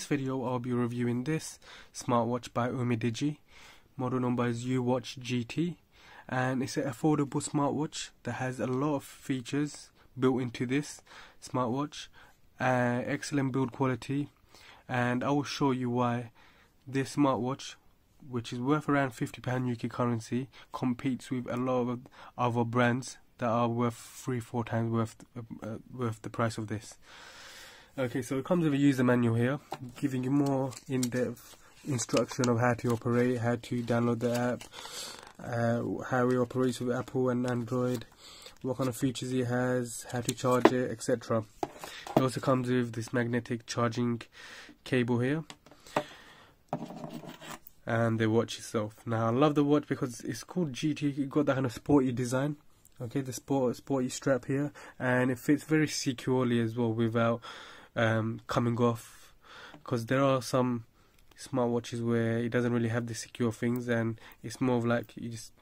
this video I'll be reviewing this smartwatch by Umidigi. Model number is UWatch GT and it's an affordable smartwatch that has a lot of features built into this smartwatch. Uh, excellent build quality and I will show you why this smartwatch which is worth around £50 UK currency competes with a lot of other brands that are worth three four times worth uh, worth the price of this. Okay, so it comes with a user manual here, giving you more in-depth instruction of how to operate, how to download the app, uh, how it operates with Apple and Android, what kind of features it has, how to charge it, etc. It also comes with this magnetic charging cable here and the watch itself. Now I love the watch because it's called GT, it got that kind of sporty design okay the sport sporty strap here and it fits very securely as well without um, coming off. Because there are some smartwatches where it doesn't really have the secure things and it's more of like you just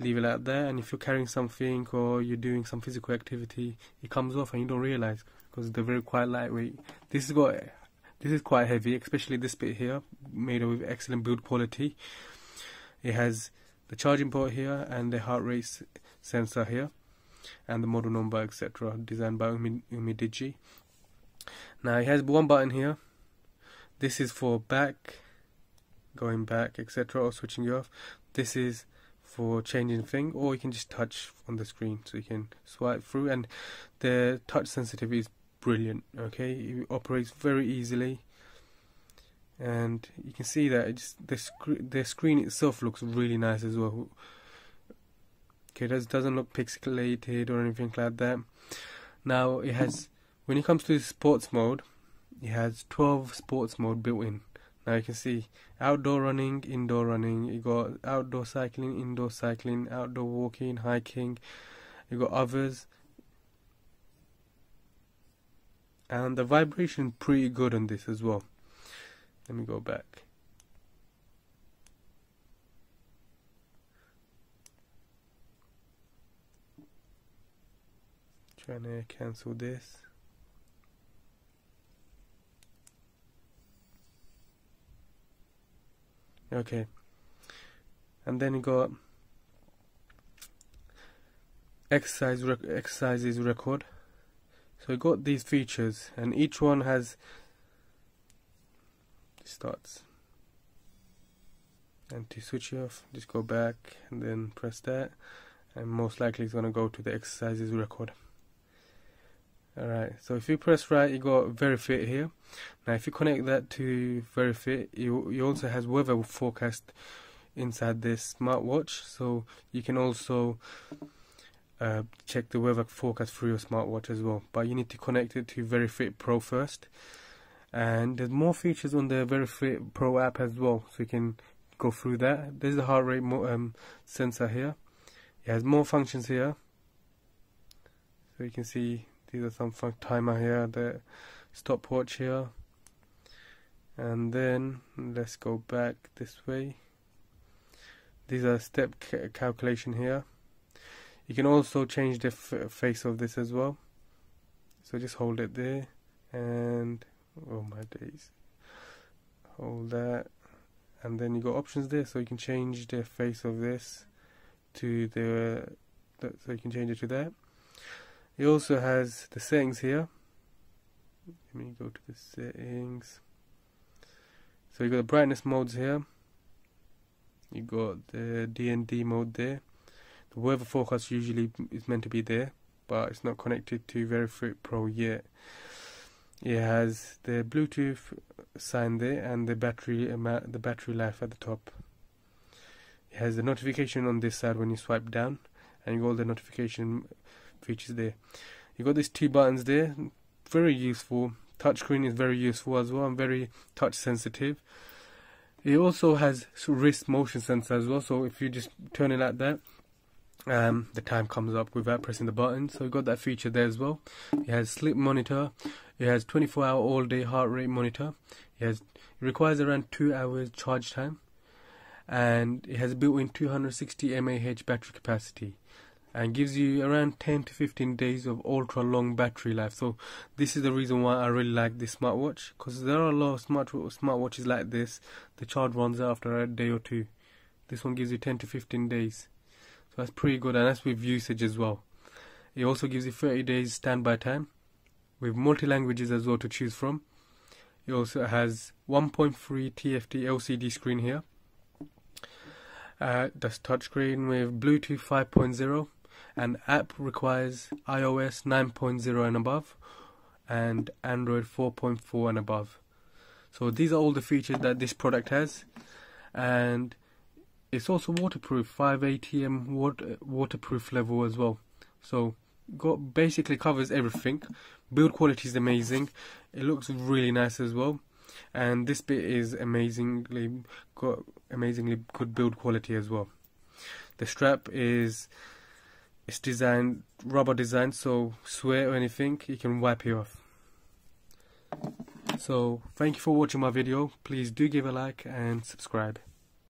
leave it out there. And if you're carrying something or you're doing some physical activity it comes off and you don't realize because they're very quite lightweight. This has got this is quite heavy especially this bit here made with excellent build quality. It has the charging port here and the heart rate sensor here and the model number etc designed by Umi, Umidigi now it has one button here. This is for back going back etc or switching you off. This is for changing thing or you can just touch on the screen so you can swipe through. And the touch sensitivity is brilliant okay? It operates very easily. And you can see that just the, the screen itself looks really nice as well. Okay it doesn't look pixelated or anything like that. Now it has when it comes to sports mode it has 12 sports mode built in. Now you can see outdoor running indoor running. You got outdoor cycling indoor cycling outdoor walking hiking. You got others. And the vibration pretty good on this as well. Let me go back. Trying to cancel this. Okay. And then you got exercise rec exercises record. So you got these features and each one has starts and to switch it off just go back and then press that and most likely it's going to go to the exercises record alright so if you press right you got VeryFit here. Now if you connect that to VeryFit you, you also has weather forecast inside this smartwatch. So you can also uh, check the weather forecast through your smartwatch as well. But you need to connect it to VeryFit Pro first. And there's more features on the VeryFit Pro app as well so you can go through that. There's the heart rate um, sensor here. It has more functions here. So you can see these are some timer here the stopwatch here. And then let's go back this way. These are step ca calculation here. You can also change the face of this as well. So just hold it there and oh my days. Hold that. And then you got options there so you can change the face of this to the so you can change it to that it also has the settings here. Let me go to the settings. So you got the brightness modes here. You got the D&D mode there. The weather forecast usually is meant to be there but it's not connected to VeryFit Pro yet. It has the Bluetooth sign there and the battery the battery life at the top. It has the notification on this side when you swipe down, and you got the notification features there. You got these two buttons there, very useful. Touchscreen is very useful as well, and very touch sensitive. It also has wrist motion sensor as well, so if you just turn it like that, um, the time comes up without pressing the button. So you got that feature there as well. It has sleep monitor, it has 24 hour all day heart rate monitor. It has it requires around 2 hours charge time and it has built-in 260 mAh battery capacity. And gives you around 10 to 15 days of ultra long battery life. So this is the reason why I really like this smartwatch because there are a lot of smart smartwatches like this. The charge runs out after a day or two. This one gives you 10 to 15 days. So that's pretty good and that's with usage as well. It also gives you 30 days standby time with multi languages as well to choose from. It also has 1.3 TFT LCD screen here. Uh, that's touchscreen with Bluetooth 5.0 and app requires iOS 9.0 and above and Android 4.4 and above. So these are all the features that this product has and it's also waterproof 5 ATM water, waterproof level as well. So got basically covers everything. Build quality is amazing. It looks really nice as well. And this bit is amazingly got amazingly good build quality as well. The strap is it's designed rubber design, so sweat or anything, you can wipe it off. So thank you for watching my video. Please do give a like and subscribe.